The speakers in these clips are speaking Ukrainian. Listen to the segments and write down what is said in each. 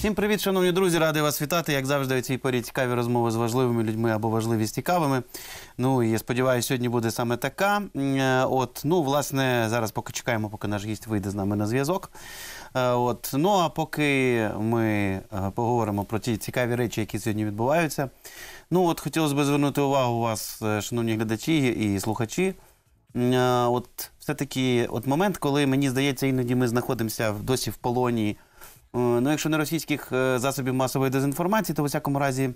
Всім привіт, шановні друзі, радий вас вітати. Як завжди, у цій порі цікаві розмови з важливими людьми або важливі з цікавими. Ну і я сподіваюся, сьогодні буде саме така. Е, От, ну, власне, зараз поки чекаємо, поки наш гість вийде з нами на зв'язок. Е, От, ну а поки ми е, поговоримо про ті цікаві речі, які сьогодні відбуваються. Ну, от хотілося б звернути увагу вас, шановні глядачі і слухачі. От все-таки от момент, коли мені здається, іноді ми знаходимося досі в полоні. Е, Ну, якщо не російських е, засобів масової дезінформації, то в усякому разі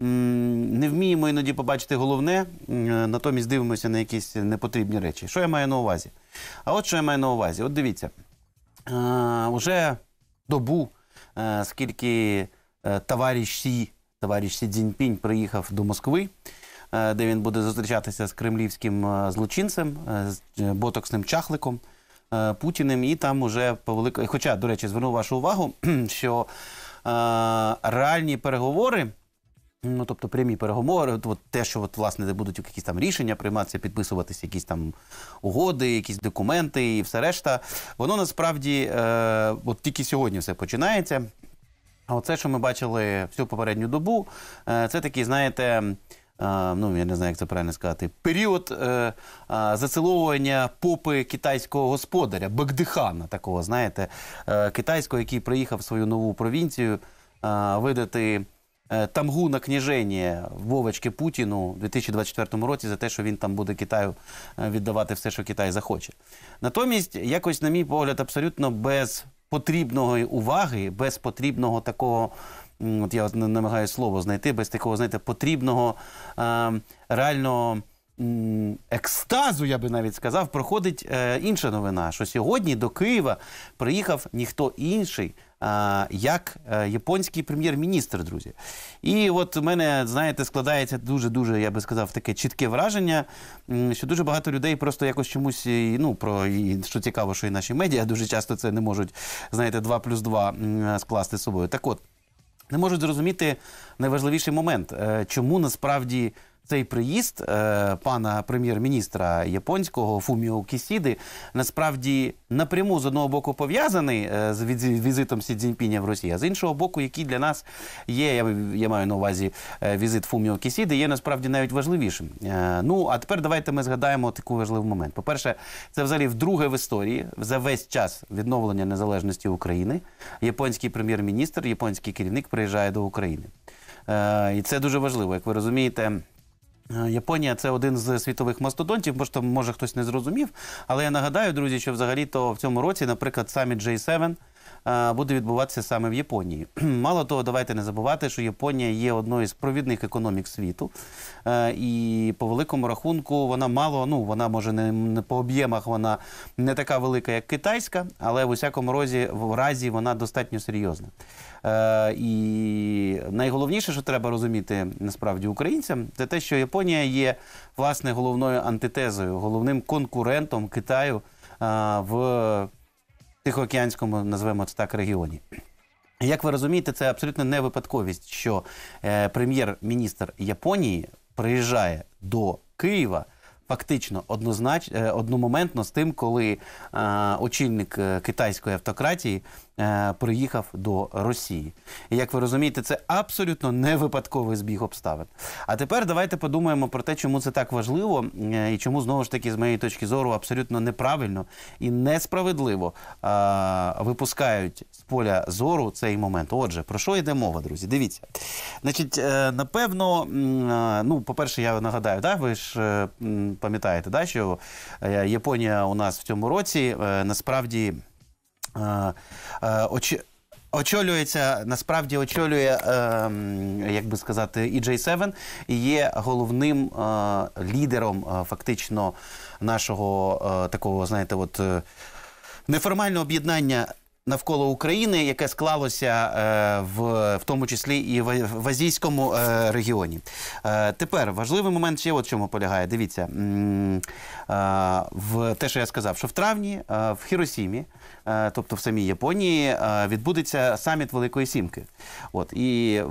не вміємо іноді побачити головне, е, натомість дивимося на якісь непотрібні речі. Що я маю на увазі? А от що я маю на увазі? От дивіться, уже добу, скільки товариш Сі, товариш Сі Цзіньпінь приїхав до Москви, де він буде зустрічатися з кремлівським злочинцем, з ботоксним чахликом. Е, Путіним, і там уже по. Хоча, до речі, зверну вашу увагу, що е, реальні переговори, ну тобто прямі переговори, от, от те, що от, власне де будуть якісь там рішення прийматися, підписуватися, якісь там угоди, якісь документи і все решта, воно насправді е, от тільки сьогодні все починається. А оце, що ми бачили всю попередню добу, е, це такий, знаєте, ну я не знаю, як це правильно сказати, період е, заціловування попи китайського господаря, Багдихана, такого, знаєте, е, китайського, який приїхав в свою нову провінцію видати. е, Тамгу на княження Вовочки Путіну у 2024 році за те, що він там буде Китаю віддавати все, що Китай захоче. Натомість, якось, на мій погляд, абсолютно без потрібної уваги, без потрібного такого, от я от намагаюся слово знайти, без такого, знаєте, потрібного е, реально екстазу, я би навіть сказав, проходить е, інша новина, що сьогодні до Києва приїхав ніхто інший. а, Як е, японський прем'єр-міністр, друзі. І от у мене, знаєте, складається дуже-дуже, я би сказав, таке чітке враження, що дуже багато людей просто якось чомусь, ну, про, і, що цікаво, що і наші медіа дуже часто це не можуть, знаєте, 2 плюс 2 скласти з собою. Так от, не можуть зрозуміти найважливіший момент, е, чому насправді цей приїзд е, пана прем'єр-міністра японського Фуміо Кісіди насправді напряму з одного боку пов'язаний е, з візитом Сі Цзіньпіня в Росії, а з іншого боку, який для нас є, я, я маю на увазі е, візит Фуміо Кісіди, є насправді навіть важливішим. Е, Ну а тепер давайте ми згадаємо такий важливий момент. По-перше, це взагалі вдруге в історії за весь час відновлення незалежності України. Японський прем'єр-міністр, японський керівник приїжджає до України. Е, І це дуже важливо, як ви розумієте. Е, Японія це один з світових мастодонтів, може, там, може хтось не зрозумів. Але я нагадаю, друзі, що взагалі-то в цьому році, наприклад, саміт J7 е, буде відбуватися саме в Японії. Мало того, давайте не забувати, що Японія є одною з провідних економік світу. Е, І по великому рахунку вона мало, ну вона може не, по об'ємах, вона не така велика, як китайська, але в усякому разі, в разі вона достатньо серйозна. Е, і найголовніше, що треба розуміти насправді українцям, це те, що Японія є власне головною антитезою, головним конкурентом Китаю е, в Тихоокеанському, назвемо це так, регіоні. Як ви розумієте, це абсолютно не випадковість, що е, прем'єр-міністр Японії приїжджає до Києва фактично однознач, е, одномоментно з тим, коли е, очільник е, китайської автократії приїхав до Росії. І як ви розумієте, це абсолютно не випадковий збіг обставин. А тепер давайте подумаємо про те, чому це так важливо, е, і чому знову ж таки, з моєї точки зору, абсолютно неправильно і несправедливо е, випускають з поля зору цей момент. Отже, про що йде мова, друзі? Дивіться. Значить, е, напевно, е, ну, по-перше, я нагадаю, да, ви ж е, пам'ятаєте, да, що е, Японія у нас в цьому році е, насправді е, е, очі. Очолюється, насправді очолює, е, як би сказати, і J7 є головним е, лідером е, фактично нашого е, такого, знаєте, от е, неформального об'єднання навколо України, яке склалося е, в, в тому числі і в, в азійському регіоні. Тепер важливий момент ще от чому полягає. Дивіться, в те, що я сказав, що в травні в Хіросімі тобто в самій Японії, е, відбудеться саміт Великої Сімки. От і е,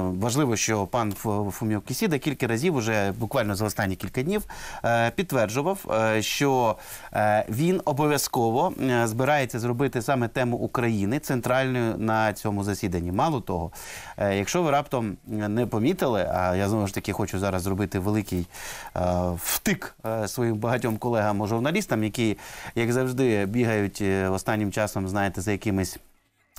важливо, що пан Фу- Фуміо Кісіда кілька разів, уже буквально за останні кілька днів, е, підтверджував, е, що е, він обов'язково е, збирається зробити саме тему України центральною на цьому засіданні. Мало того, е, якщо ви раптом не помітили, а я знову ж таки хочу зараз зробити великий е, втик е, своїм багатьом колегам журналістам, які, як завжди, бігають е, останнім часом, знаєте, за якимись.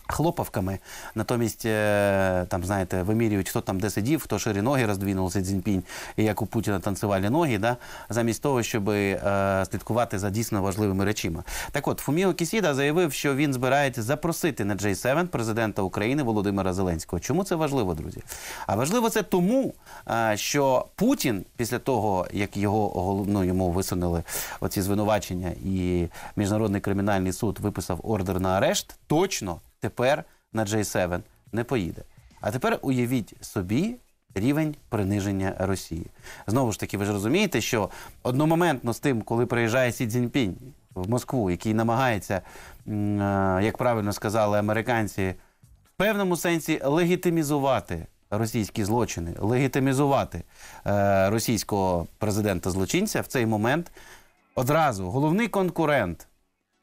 Хлопавками, натомість е, там знаєте, вимірюють, хто там де сидів, хто шири ноги роздвинув Си Цзіньпінь, і як у Путіна танцювальні ноги, да? замість того, щоб е, слідкувати за дійсно важливими речами. Так от Фуміо Кісіда заявив, що він збирається запросити на J7 президента України Володимира Зеленського. Чому це важливо, друзі? А важливо це тому, е, що Путін після того, як його ну, йому висунули оці звинувачення, і міжнародний кримінальний суд виписав ордер на арешт, точно тепер на J7 не поїде. А тепер уявіть собі рівень приниження Росії. Знову ж таки, ви ж розумієте, що одномоментно з тим, коли приїжджає Сі Цзіньпінь в Москву, який намагається, е, як правильно сказали американці, в певному сенсі легітимізувати російські злочини, легітимізувати е, російського президента-злочинця в цей момент одразу головний конкурент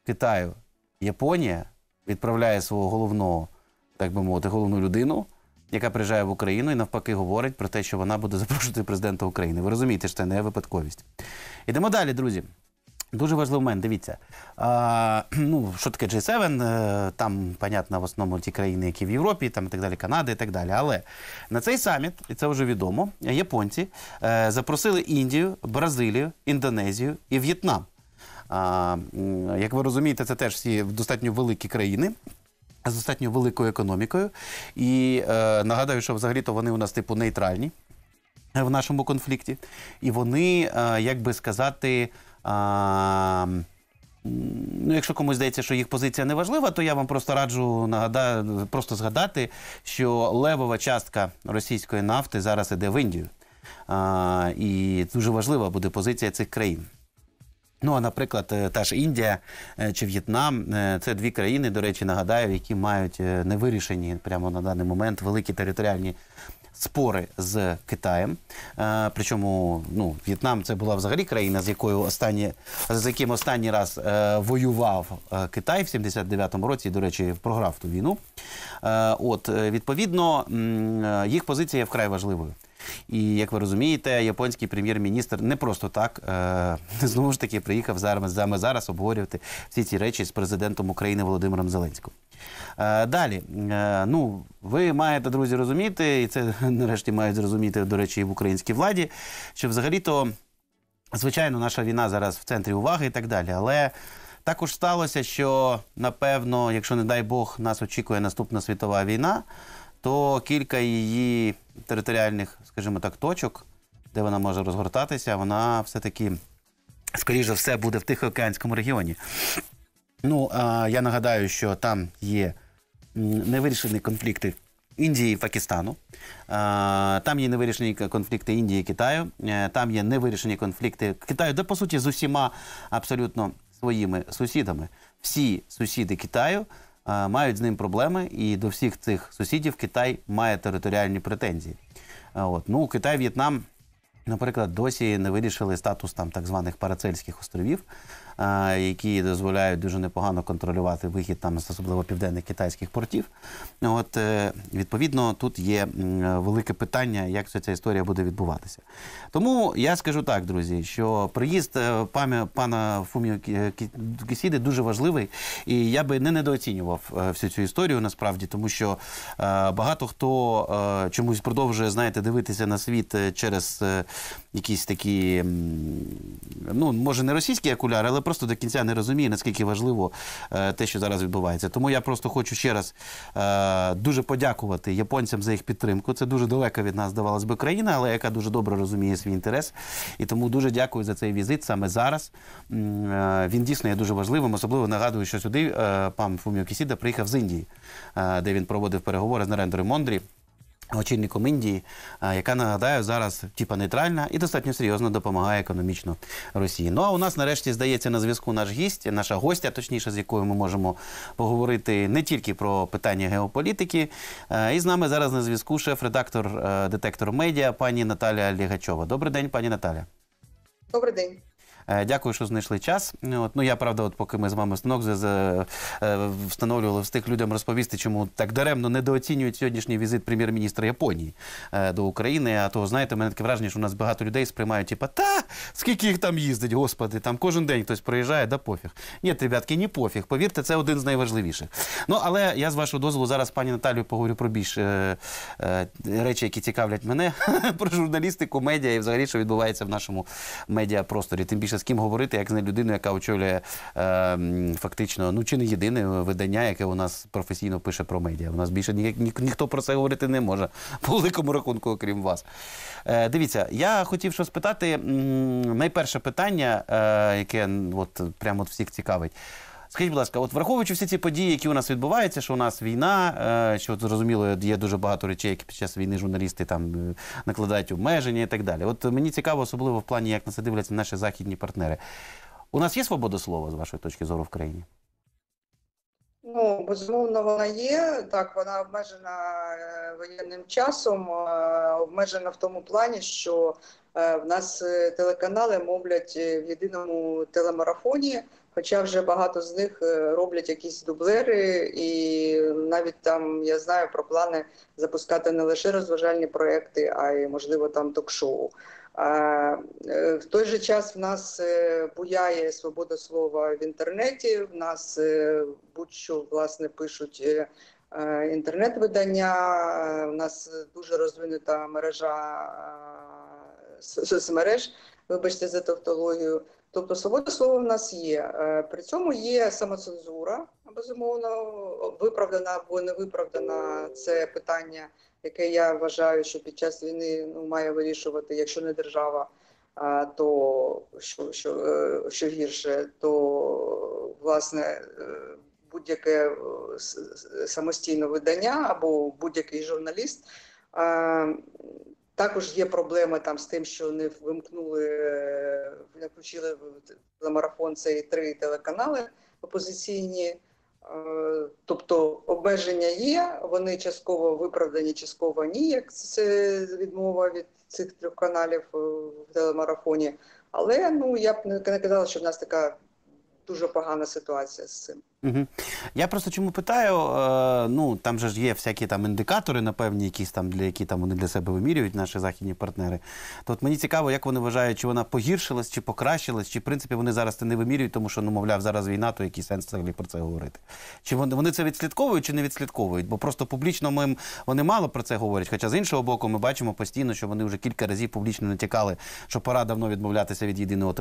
Китаю, Японія, відправляє свого головного, так би мовити, головну людину, яка приїжджає в Україну і навпаки говорить про те, що вона буде запрошувати президента України. Ви розумієте, що це не випадковість. Ідемо далі, друзі. Дуже важливий момент, дивіться. А, ну, що таке G7? Е, Там, понятно, в основному ті країни, які в Європі, там і так далі, Канада і так далі. Але на цей саміт, і це вже відомо, японці е, запросили Індію, Бразилію, Індонезію і В'єтнам. Як ви розумієте, це теж всі достатньо великі країни. З достатньо великою економікою. І е, нагадаю, що взагалі-то вони у нас типу нейтральні в нашому конфлікті. І вони, е, як би сказати, м, ну, якщо комусь здається, що їх позиція не важлива, то я вам просто раджу нагада... просто згадати, що левова частка російської нафти зараз іде в Індію. А, і дуже важлива буде позиція цих країн. Ну, а наприклад, е, та ж Індія е, чи В'єтнам е, це дві країни, до речі, нагадаю, які мають невирішені прямо на даний момент великі територіальні спори з Китаєм. Причому ну, В'єтнам це була взагалі країна, з якою останні, з яким останній раз воював Китай в 79-му році, до речі, програв ту війну. От, відповідно, їх позиція є вкрай важливою. І як ви розумієте, японський прем'єр-міністр не просто так е, знову ж таки приїхав зараз саме зараз обговорювати всі ці речі з президентом України Володимиром Зеленським. Е, далі, е, ну ви маєте, друзі, розуміти, і це нарешті мають зрозуміти, до речі, і в українській владі, що взагалі-то, звичайно, наша війна зараз в центрі уваги і так далі. Але також сталося, що напевно, якщо не дай Бог, нас очікує наступна світова війна, то кілька її територіальних, скажімо так, точок, де вона може розгортатися, вона все-таки, скоріш за все, буде в Тихоокеанському регіоні. Ну, а, я нагадаю, що там є невирішені конфлікти Індії і Пакистану. Там є невирішені конфлікти Індії і Китаю. Е, Там є невирішені конфлікти Китаю, де по суті з усіма абсолютно своїми сусідами. Всі сусіди Китаю мають з ним проблеми, і до всіх цих сусідів Китай має територіальні претензії. От. Ну, Китай, В'єтнам, наприклад, досі не вирішили статус там так званих Парацельських островів, які дозволяють дуже непогано контролювати вихід там особливо південних китайських портів. От е, відповідно тут є велике питання, як вся ця історія буде відбуватися. Тому я скажу так, друзі, що приїзд е, пана Фуміо Кі- Кісіди дуже важливий, і я би не недооцінював е, всю цю історію насправді, тому що е, багато хто е, чомусь продовжує, знаєте, дивитися на світ е, через е, якісь такі, ну може не російські окуляри, але просто до кінця не розуміє, наскільки важливо е, те, що зараз відбувається. Тому я просто хочу ще раз е, дуже подякувати японцям за їх підтримку. Це дуже далека від нас здавалось би країна, але яка дуже добре розуміє свій інтерес. І тому дуже дякую за цей візит саме зараз. Е, Він дійсно є дуже важливим. Особливо нагадую, що сюди пан Фуміо Кісіда приїхав з Індії, де він проводив переговори з Нарендрою Мондрі. Очільником Індії, яка нагадаю зараз типа нейтральна і достатньо серйозно допомагає економічно Росії. Ну а у нас нарешті здається на зв'язку наш гість, наша гостя, точніше, з якою ми можемо поговорити не тільки про питання геополітики. Е, І з нами зараз на зв'язку шеф-редактор е, детектор медіа пані Наталя Лігачова. Добрий день, пані Наталя. Добрий день. Е, Дякую, що знайшли час. От, ну я правда, от поки ми з вами станок е, встановлювали, встиг людям розповісти, чому так даремно недооцінюють сьогоднішній візит прем'єр-міністра Японії е, до України. А то знаєте, мене таке враження, що у нас багато людей сприймають, типа, та скільки їх там їздить, господи, там кожен день хтось приїжджає, да пофіг. Ні, ребятки, ні пофіг. Повірте, це один з найважливіших. Ну але я з вашого дозволу зараз пані Наталію поговорю про більш е, е, речі, які цікавлять мене, про журналістику, медіа і взагалі, що відбувається в нашому медіапросторі. Тим більше з ким говорити, як з не людиною, яка очолює е, фактично, ну чи не єдине видання, яке у нас професійно пише про медіа. У нас більше ні, ні, ніхто про це говорити не може, по великому рахунку, окрім вас. Е, дивіться, я хотів що спитати. Найперше питання, е, яке от прямо от всіх цікавить. Скажіть, будь ласка, от враховуючи всі ці події, які у нас відбуваються, що у нас війна, е, що зрозуміло, є дуже багато речей, які під час війни журналісти там е, накладають обмеження і так далі. От мені цікаво, особливо в плані, як на це дивляться наші західні партнери. У нас є свобода слова з вашої точки зору в країні? Ну, безумовно, вона є. Так, вона обмежена е, воєнним часом, обмежена в тому плані, що в нас телеканали мовлять в єдиному телемарафоні, хоча вже багато з них е, роблять якісь дублери, і навіть там я знаю про плани запускати не лише розважальні проекти, а й можливо там ток-шоу. Е, В той же час в нас е, буяє свобода слова в інтернеті. В нас будь-що власне пишуть інтернет-видання. У нас дуже розвинута мережа соцмереж. Вибачте за тавтологію. Тобто свобода слова в нас є. Е, При цьому є самоцензура, безумовно, виправдана або не виправдана. Це питання яке я вважаю, що під час війни ну, має вирішувати, якщо не держава, то що, що, е, що гірше, то власне е, будь-яке самостійне видання або будь-який журналіст. Також є проблеми там з тим, що не вимкнули, е, не включили в телемарафон цей три телеканали опозиційні. Е, Тобто обмеження є, вони частково виправдані, частково ні, як це відмова від цих трьох каналів е, в телемарафоні. Але ну я б не казала, що в нас така дуже погана ситуація з цим. Угу. Я просто чому питаю, е, ну там же ж є всякі там індикатори, напевні, якісь там для які там вони для себе вимірюють, наші західні партнери. То от мені цікаво, як вони вважають, чи вона погіршилась, чи покращилась, чи в принципі вони зараз це не вимірюють, тому що ну мовляв, зараз війна, то який сенс взагалі про це говорити. Чи вони, вони це відслідковують, чи не відслідковують? Бо просто публічно ми вони мало про це говорять. Хоча з іншого боку, ми бачимо постійно, що вони вже кілька разів публічно натякали, що пора давно відмовлятися від єдиного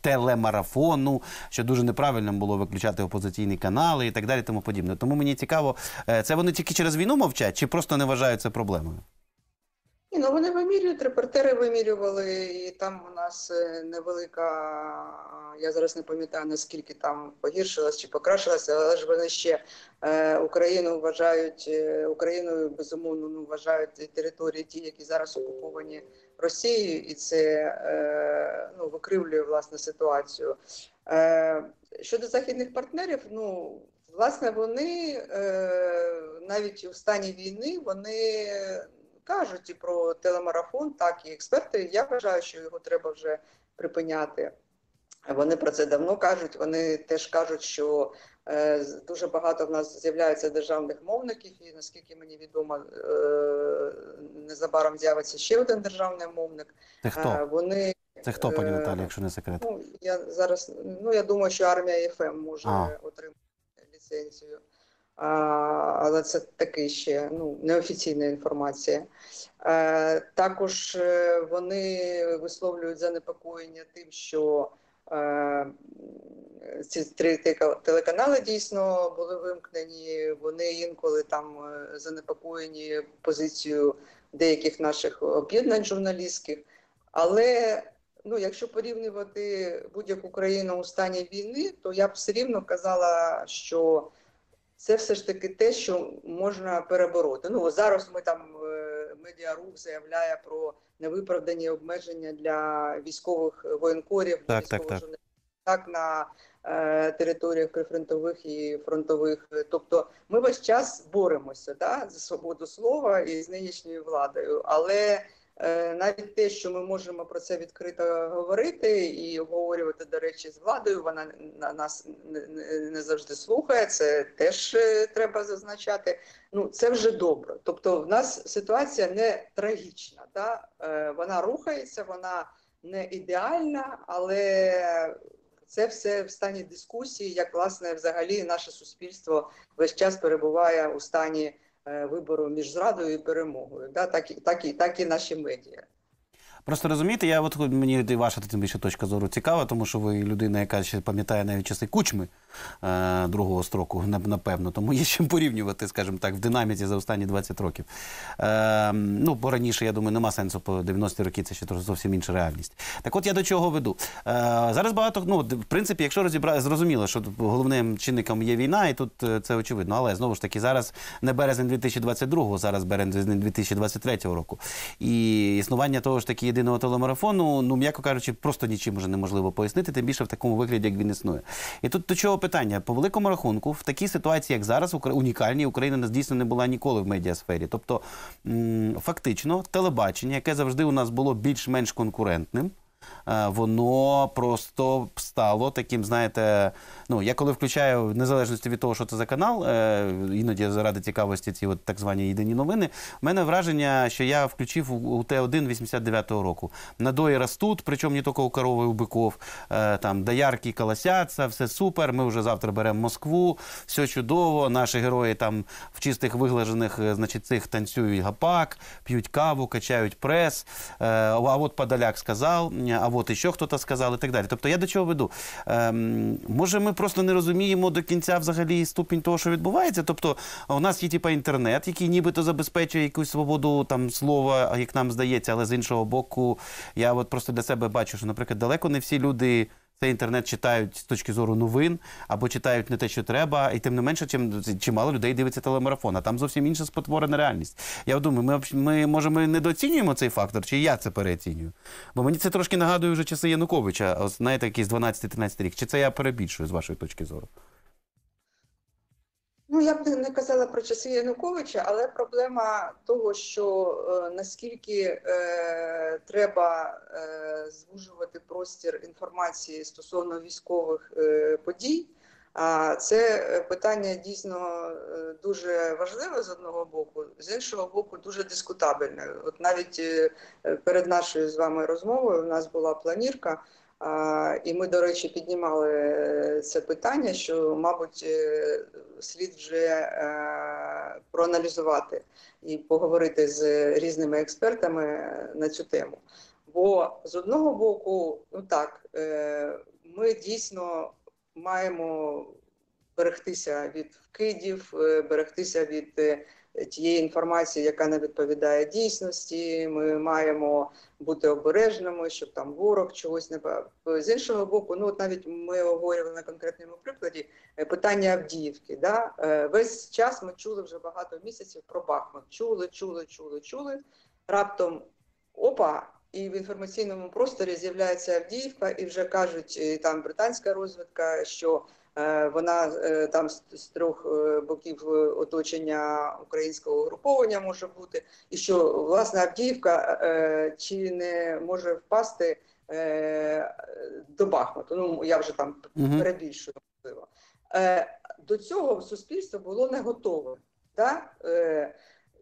телемарафону, що дуже неправильно було виключати опозиційні канали і так далі, тому подібне. Тому мені цікаво, е, це вони тільки через війну мовчать, чи просто не вважають це проблемою? Ні, ну вони вимірюють, репортери вимірювали, і там у нас е, невелика, я зараз не пам'ятаю наскільки там погіршилась чи покращилася, але ж вони ще е, Україну вважають е, Україною безумовно ну, вважають території ті, які зараз окуповані Росією, і це е, ну, викривлює власне ситуацію. Е, щодо західних партнерів, ну власне вони е, навіть у стані війни вони кажуть і про телемарафон, так і експерти. Я вважаю, що його треба вже припиняти. Вони про це давно кажуть. Вони теж кажуть, що е, дуже багато в нас з'являється державних мовників, і наскільки мені відомо, е, незабаром з'явиться ще один державний мовник. Це Е, вони Це хто, пані е, Наталі, якщо не секрет? Ну, я зараз, ну я думаю, що армія ЄФМ може А. отримати ліцензію. А, але це таки ще ну, неофіційна інформація. Е, також е, вони висловлюють занепокоєння тим, що е, ці три телеканали дійсно були вимкнені. Вони інколи там занепокоєні позицією деяких наших об'єднань журналістських. Але ну, якщо порівнювати будь-яку країну у стані війни, то я б все рівно казала, що це все ж таки те, що можна перебороти. Ну зараз ми там е, медіарух заявляє про невиправдані обмеження для військових воєнкорів, Так, так, військових так. журналістів, так на е, територіях прифронтових і фронтових. Тобто ми весь час боремося да, за свободу слова і з нинішньою владою. Але навіть те, що ми можемо про це відкрито говорити і обговорювати, до речі, з владою, вона на нас не, завжди слухає. Це теж е, треба зазначати. Ну це вже добре. Тобто, в нас ситуація не трагічна. Да? Е, вона рухається, вона не ідеальна, але це все в стані дискусії, як власне взагалі наше суспільство весь час перебуває у стані е, вибору між зрадою і перемогою. Да? Так, так, і, так і наші медіа. Просто розумієте, я от мені ваша тим більше точка зору цікава, тому що ви людина, яка ще пам'ятає навіть часи кучми е, другого строку, напевно. Тому є чим порівнювати, скажімо так, в динаміці за останні 20 років. Е, ну, бо раніше, я думаю, нема сенсу по 90-ті роки, це ще зовсім інша реальність. Так от я до чого веду. Е, зараз багато, ну, в принципі, якщо розібрати, зрозуміло, що головним чинником є війна, і тут е, це очевидно. Але знову ж таки, зараз не березень 2022-го, зараз березень 2023 року. І існування того ж таки єдиного телемарафону, ну м'яко кажучи, просто нічим вже неможливо пояснити, тим більше в такому вигляді, як він існує. І тут до чого питання? По великому рахунку, в такій ситуації, як зараз, унікальній, Україна дійсно не була ніколи в медіасфері. Тобто, фактично, телебачення, яке завжди у нас було більш-менш конкурентним. Е, Воно просто стало таким, знаєте, ну я коли включаю в незалежності від того, що це за канал, е, іноді заради цікавості ці от так звані єдині новини. в мене враження, що я включив у, у Т1 89-го року. Надої ростуть, причому не тільки у корови, у биков, е, там доярки колосяться, все супер. Ми вже завтра беремо Москву, все чудово. Наші герої там в чистих виглажених, значить, цих танцюють гапак, п'ють каву, качають прес. А от Подоляк сказав, а от іще хтось сказав і так далі. Тобто я до чого веду? Ем, може, ми просто не розуміємо до кінця взагалі ступінь того, що відбувається. Тобто, у нас є типа інтернет, який нібито забезпечує якусь свободу там слова, як нам здається, але з іншого боку, я от просто для себе бачу, що, наприклад, далеко не всі люди. Цей інтернет читають з точки зору новин або читають не те, що треба, і тим не менше, чим чимало людей дивиться телемарафон, а там зовсім інша спотворена реальність. Я думаю, ми, ми може ми недооцінюємо цей фактор, чи я це переоцінюю? Бо мені це трошки нагадує вже часи Януковича, знаєте, якийсь 12-13 рік. Чи це я перебільшую з вашої точки зору? Ну, я б не казала про часи Януковича, але проблема того, що е, наскільки е, треба е, звужувати простір інформації стосовно військових е, подій, а це питання дійсно е, дуже важливе з одного боку, з іншого боку, дуже дискутабельне. От навіть е, перед нашою з вами розмовою у нас була планірка. І ми, до речі, піднімали е, це питання, що, мабуть, е, слід вже е, проаналізувати і поговорити з різними експертами на цю тему. Бо з одного боку, ну так, ми дійсно маємо берегтися від вкидів, берегтися від тієї інформації, яка не відповідає дійсності. Ми маємо бути обережними, щоб там ворог чогось не ба- з іншого боку. Ну от навіть ми обговорювали на конкретному прикладі е, питання Авдіївки. Да? Е, Весь час ми чули вже багато місяців про Бахмут. Чули, чули, чули, чули. Раптом опа. І в інформаційному просторі з'являється Авдіївка, і вже кажуть е, там британська розвідка, що вона е, там з, трьох е, боків е, оточення українського угруповання може бути, і що власне Авдіївка е, чи не може впасти е, до Бахмуту. Ну я вже там перебільшую можливо. Е, до цього суспільство було не готове. Да?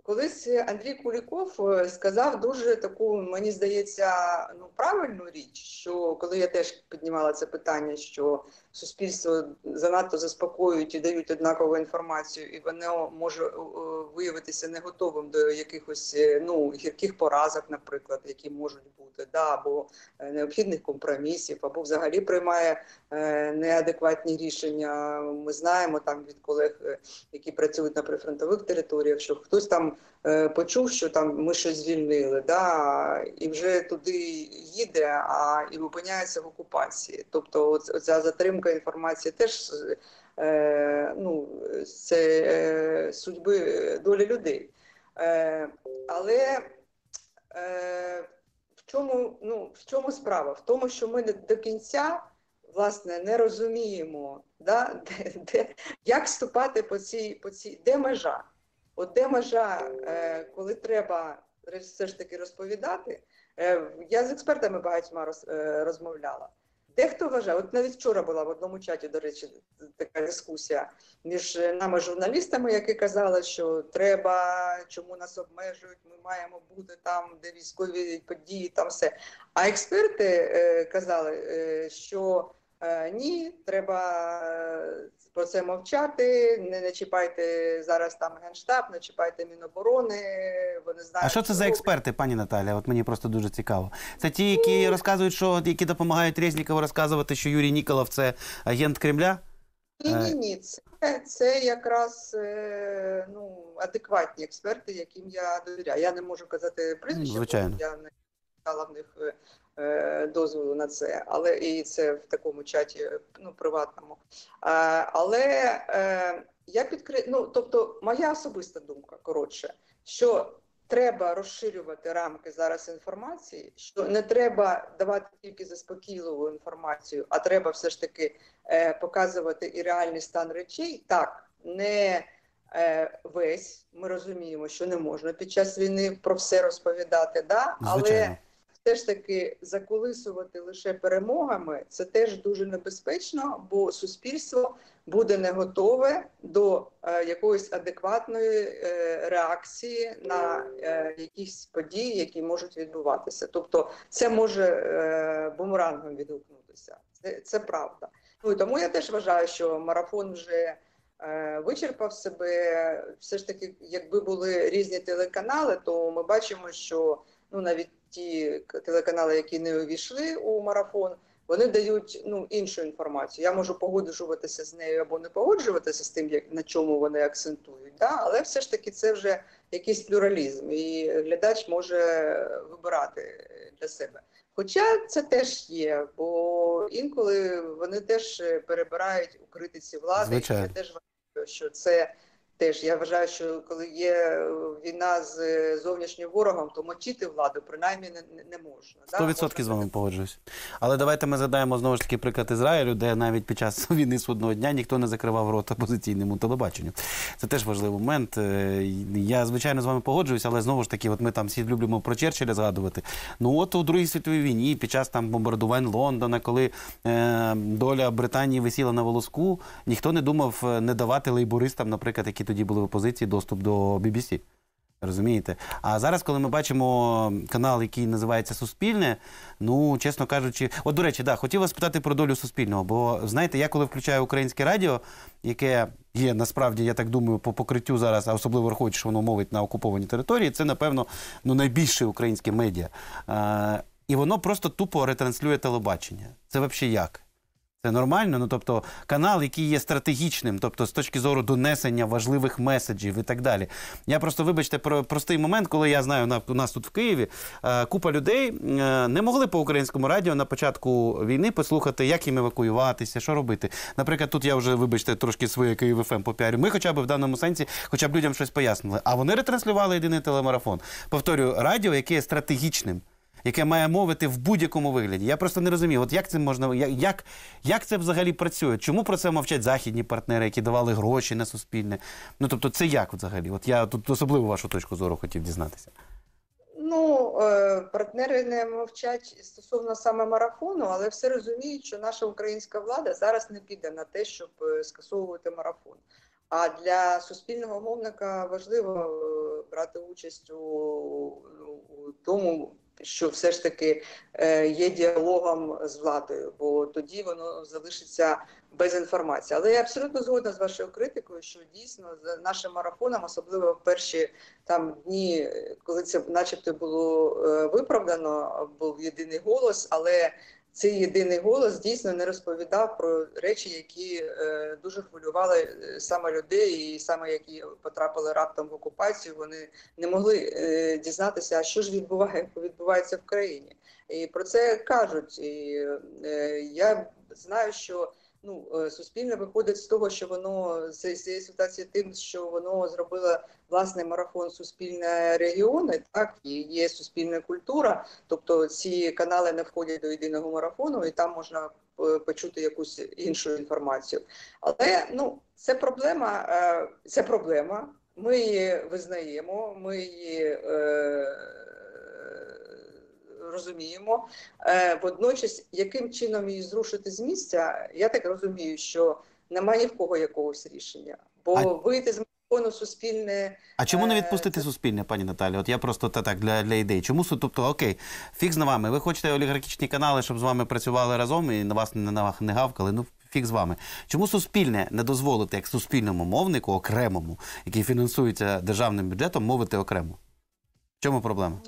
Е, колись Андрій Куліков е, сказав дуже таку, мені здається, ну правильну річ, що коли я теж піднімала це питання, що суспільство занадто заспокоюють і дають однакову інформацію, і воно може е, виявитися не готовим до якихось е, ну гірких поразок, наприклад, які можуть бути, да, або е, необхідних компромісів, або взагалі приймає е, неадекватні рішення. Ми знаємо там від колег, е, які працюють на прифронтових територіях, що хтось там е, почув, що там ми щось звільнили, да, і вже туди їде, а і опиняється в окупації. Тобто, оця затримка інформації теж е, ну, це е, судьби е, долі людей. Е, але е, в, чому, ну, в чому справа? В тому, що ми не до кінця власне не розуміємо, да, де, де, як ступати по цій, по цій, де межа? От де межа, е, коли треба все ж таки розповідати? Е, я з експертами багатьма е, розмовляла. Дехто вважає, от навіть вчора була в одному чаті, до речі, така дискусія між нами, журналістами, які казали, що треба, чому нас обмежують, ми маємо бути там, де військові події, там все. А експерти казали, що ні, треба е, про це мовчати, не, не чіпайте зараз там генштаб, не чіпайте Міноборони. Вони знають, А що це за експерти, пані Наталя? От мені просто дуже цікаво. Це ті, які розказують, що які допомагають Резнікову розказувати, що Юрій Ніколов це агент Кремля? Ні, Е. ні, ні. Це, це якраз е, ну, адекватні експерти, яким я довіряю. Я не можу казати прізвище, Звичайно. я не в них е, е, дозволу на це, але і це в такому чаті ну, приватному. Е, але е, я підкрив, ну, тобто, моя особиста думка, коротше, що треба розширювати рамки зараз інформації, що не треба давати тільки заспокійливу інформацію, а треба все ж таки е, показувати і реальний стан речей. Так, не е, весь ми розуміємо, що не можна під час війни про все розповідати, да? але Звичайно. Все ж таки заколисувати лише перемогами це теж дуже небезпечно, бо суспільство буде не готове до е, якоїсь адекватної е, реакції на е, якісь події, які можуть відбуватися. Тобто, це може е, бумерангом відгукнутися. Це, це правда. Ну і тому я теж вважаю, що марафон вже е, вичерпав себе. Все ж таки, якби були різні телеканали, то ми бачимо, що ну навіть ті телеканали, які не увійшли у марафон, вони дають ну іншу інформацію. Я можу погоджуватися з нею або не погоджуватися з тим, як на чому вони акцентують. Да? Але все ж таки це вже якийсь плюралізм, і глядач може вибирати для себе. Хоча це теж є, бо інколи вони теж перебирають у критиці влади. Звичайно. Я теж вважаю, що це теж я вважаю, що коли є е, війна з е, зовнішнім ворогом, то мочити владу принаймні не, не- можна. да? Сто відсотків з вами погоджуюсь. Але давайте ми задаємо знову ж таки приклад Ізраїлю, де навіть під час війни судного дня ніхто не закривав рот опозиційному телебаченню. Це теж важливий момент. Е, Я звичайно з вами погоджуюсь, але знову ж таки, от ми там всі любимо про Черчилля згадувати. Ну от у Другій світовій війні, під час там бомбардувань Лондона, коли е, доля Британії висіла на волоску, ніхто не думав не давати лейбористам, наприклад, які тоді були в опозиції, доступ до BBC. Розумієте? А зараз, коли ми бачимо канал, який називається Суспільне, ну, чесно кажучи, от до речі, да, хотів вас спитати про долю Суспільного. Бо знаєте, я коли включаю українське радіо, яке є насправді, я так думаю, по покриттю зараз, а особливо враховуючи, що воно мовить на окупованій території, це, напевно, ну, найбільше українське медіа. Е, і воно просто тупо ретранслює телебачення. Це взагалі як? Це нормально. Ну тобто канал, який є стратегічним, тобто з точки зору донесення важливих меседжів і так далі. Я просто, вибачте, про простий момент, коли я знаю, на- у нас тут в Києві е, купа людей е, не могли по українському радіо на початку війни послухати, як їм евакуюватися, що робити. Наприклад, тут я вже, вибачте, трошки своє Київ ФМ попіарю. Ми хоча б в даному сенсі, хоча б людям щось пояснили. А вони ретранслювали єдиний телемарафон. Повторюю, радіо, яке є стратегічним яке має мовити в будь-якому вигляді. Я просто не розумію, от як це можна, як, як це взагалі працює? Чому про це мовчать західні партнери, які давали гроші на суспільне? Ну тобто, це як взагалі? От я тут особливо вашу точку зору хотів дізнатися. Ну, е, партнери не мовчать стосовно саме марафону, але все розуміють, що наша українська влада зараз не піде на те, щоб е, скасовувати марафон. А для суспільного мовника важливо е, брати участь у, у тому, що все ж таки е, є діалогом з владою, бо тоді воно залишиться без інформації. Але я абсолютно згодна з вашою критикою, що дійсно з нашим марафоном, особливо в перші там дні, коли це начебто було е, виправдано, був єдиний голос, але цей єдиний голос дійсно не розповідав про речі, які е, дуже хвилювали е, саме людей, і саме які потрапили раптом в окупацію, вони не могли е, дізнатися, а що ж відбуває, відбувається в країні. І про це кажуть. І е, я знаю, що ну, е, суспільне виходить з того, що воно з цієї ситуації тим, що воно зробило власний марафон Суспільне регіони, так і є суспільна культура. Тобто ці канали не входять до єдиного марафону, і там можна е, почути якусь іншу інформацію. Але ну це проблема. е, Це проблема. Ми її визнаємо, ми її е, розуміємо. Е, водночас, яким чином її зрушити з місця, я так розумію, що немає ні в кого якогось рішення. Бо А- вийти з марафону суспільне А чому не Е, відпустити суспільне, пані Наталі? От я просто та так для, для ідей. Чому тобто, окей, фіг з вами. Ви хочете олігархічні канали, щоб з вами працювали разом і на вас не, на не гавкали. Ну фіг з вами. Чому суспільне не дозволити як суспільному мовнику окремому, який фінансується державним бюджетом, мовити окремо? В чому проблема?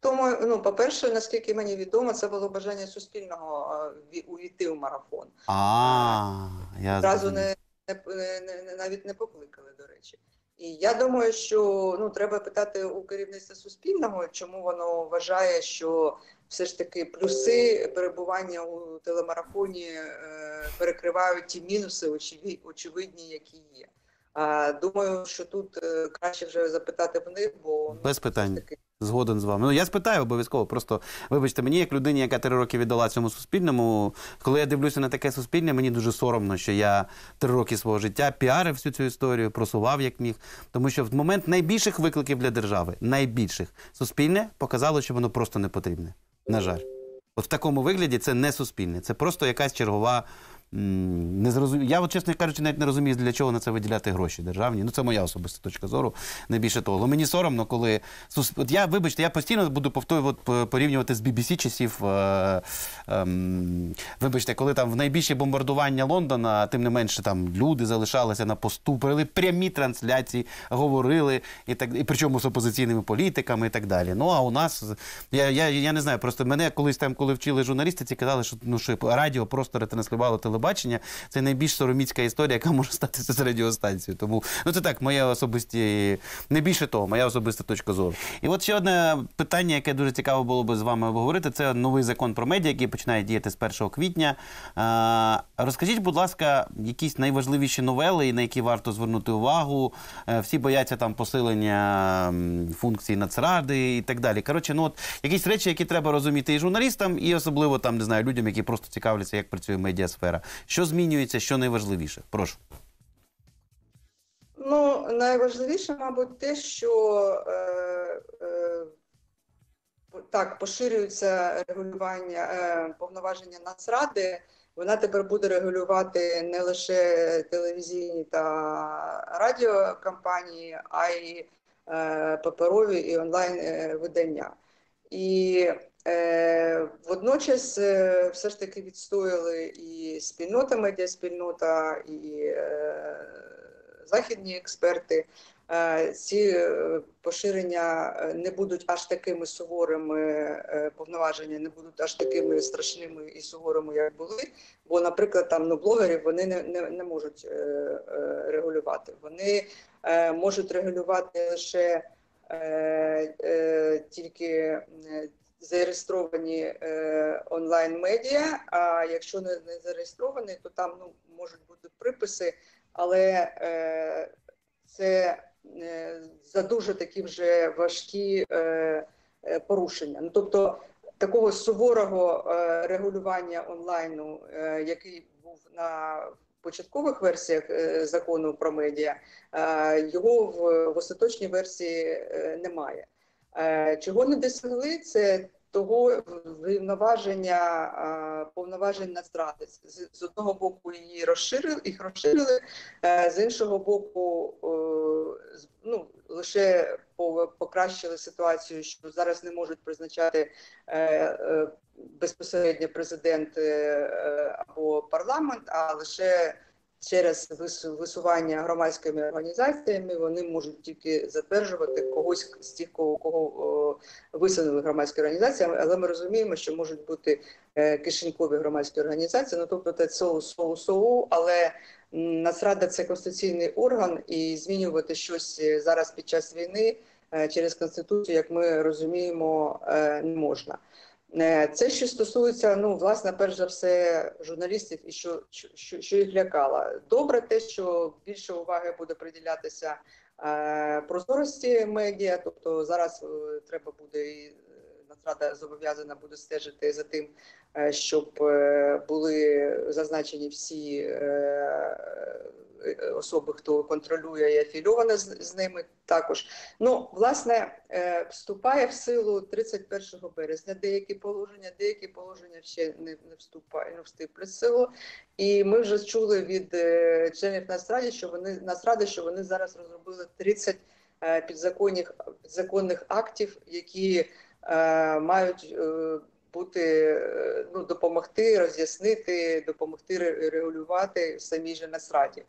Тому, ну по-перше, наскільки мені відомо, це було бажання суспільного увійти в марафон. А, я Одразу не, не, не, не навіть не покликали, до речі. І я думаю, що ну треба питати у керівництва суспільного, чому воно вважає, що все ж таки плюси перебування у телемарафоні е, перекривають ті мінуси, очевидні, які є. Думаю, що тут е, краще вже запитати в них, бо ну, Без питань. Згоден з вами. Ну я спитаю обов'язково. Просто вибачте, мені, як людині, яка три роки віддала цьому суспільному, коли я дивлюся на таке суспільне, мені дуже соромно, що я три роки свого життя піарив всю цю історію, просував як міг. Тому що в момент найбільших викликів для держави, найбільших, суспільне показало, що воно просто не потрібне. На жаль. От в такому вигляді це не суспільне, це просто якась чергова. М, Незрозум... Я, от, чесно кажучи, навіть не розумію, для чого на це виділяти гроші державні. Ну, це моя особиста точка зору, не більше того. Але мені соромно, коли от я, вибачте, я постійно буду повторювати, порівнювати з BBC часів. Е... ем, Вибачте, коли там в найбільші бомбардування Лондона, тим не менше там люди залишалися на посту, провели прямі трансляції, говорили, і так і причому з опозиційними політиками і так далі. Ну а у нас я, я, я не знаю, просто мене колись там, коли вчили журналістиці, казали, що ну що радіо просто ретранслювало телебачення. Це найбільш сороміцька історія, яка може статися з радіостанцією. Тому ну це так, моя особисті не більше того, моя особиста точка зору. І от ще одне питання, яке дуже цікаво було би з вами обговорити, це новий закон про медіа, який починає діяти з 1 квітня. Розкажіть, будь ласка, якісь найважливіші новели, на які варто звернути увагу. Е, Всі бояться там посилення функцій Нацради і так далі. Коротше, ну от якісь речі, які треба розуміти і журналістам, і особливо там не знаю людям, які просто цікавляться, як працює медіасфера. Що змінюється, що найважливіше? Прошу. Ну, найважливіше, мабуть, те, що е, е, так поширюється регулювання е, повноваження Нацради. Вона тепер буде регулювати не лише телевізійні та радіокампанії, а й е, паперові і онлайн е, видання. І водночас е, все ж таки відстояли і спільнота, медіаспільнота, і е, західні експерти. Е, Ці е, поширення е, не будуть аж такими суворими, е, повноваження не будуть аж такими страшними і суворими, як були. Бо, наприклад, там ну, блогерів вони не, не, не можуть е, е, регулювати. Вони е, можуть регулювати лише е, е, тільки е, зареєстровані е, онлайн-медіа. А якщо не, не зареєстровані, то там ну, можуть бути приписи, але е, це е, за дуже такі вже важкі е, е, порушення. Ну, тобто такого суворого е, регулювання онлайну, е, який був на початкових версіях е, закону про медіа, е, його в, остаточній версії немає. Е, Чого не досягли, це того врівноваження повноважень Нацради. З, одного боку її розширили, їх розширили, е, з іншого боку, е, ну, лише по- покращили ситуацію, що зараз не можуть призначати е, е, безпосередньо президент е, е, або парламент, а лише через вису- висування громадськими організаціями вони можуть тільки затверджувати когось з тих, кого, кого висунули громадські організації, але ми розуміємо, що можуть бути е, кишенькові громадські організації, ну тобто це СОУ, СОУ, СОУ, але Нацрада це конституційний орган, і змінювати щось е, зараз під час війни е, через конституцію, як ми розуміємо, не можна. Е, Це що стосується, ну, власне, перш за все, журналістів і що, що, що їх лякало. Добре, те, що більше уваги буде приділятися е, прозорості медіа, тобто зараз е, треба буде Нацрада зобов'язана буде стежити за тим, е, щоб е, були зазначені всі е, особи, хто контролює і афільована з, ними також. Ну, власне, вступає в силу 31 березня деякі положення, деякі положення ще не, не вступає, не вступлять в силу. І ми вже чули від членів Нацради, що вони Нацради, що вони зараз розробили 30 е, підзаконних, підзаконних актів, які мають е, бути е, ну, допомогти роз'яснити, допомогти регулювати самій же Нацраді.